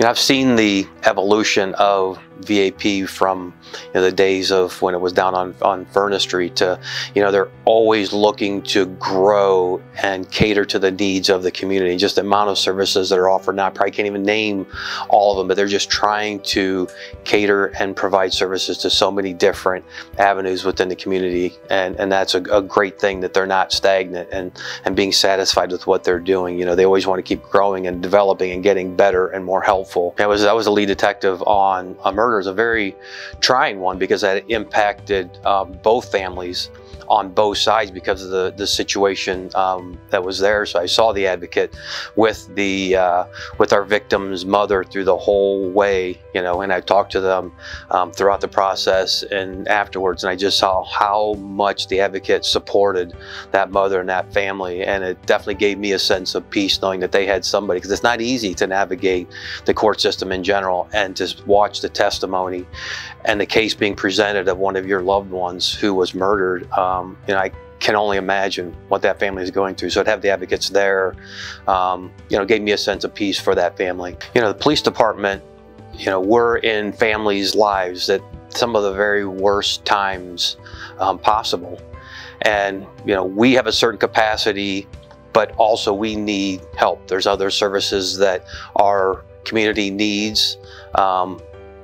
You know, I've seen the evolution of VAP from you know, the days of when it was down on, on Furnace Street to, you know, they're always looking to grow and cater to the needs of the community. Just the amount of services that are offered now, I probably can't even name all of them, but they're just trying to cater and provide services to so many different avenues within the community. And, and that's a, a great thing that they're not stagnant and, and being satisfied with what they're doing. You know, they always want to keep growing and developing and getting better and more helpful. I was, I was a lead detective on a murder. Is a very trying one because that impacted um, both families on both sides because of the, the situation um, that was there. So I saw the advocate with the uh, with our victim's mother through the whole way, you know, and I talked to them um, throughout the process and afterwards, and I just saw how much the advocate supported that mother and that family, and it definitely gave me a sense of peace knowing that they had somebody because it's not easy to navigate the court system in general and to watch the testimony and the case being presented of one of your loved ones who was murdered. Um, um, you know, I can only imagine what that family is going through. So to have the advocates there, um, you know, gave me a sense of peace for that family. You know, the police department, you know, we're in families' lives at some of the very worst times um, possible. And, you know, we have a certain capacity, but also we need help. There's other services that our community needs. Um,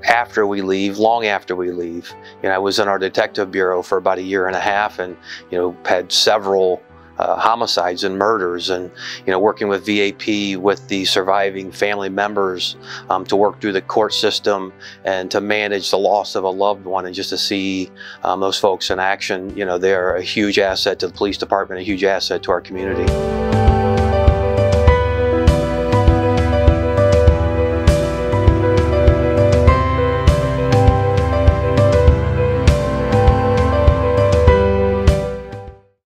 after we leave, long after we leave. You know, I was in our detective bureau for about a year and a half and, you know, had several uh, homicides and murders and you know working with VAP with the surviving family members um, to work through the court system and to manage the loss of a loved one and just to see um, those folks in action you know they're a huge asset to the police department a huge asset to our community.